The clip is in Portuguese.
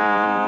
Want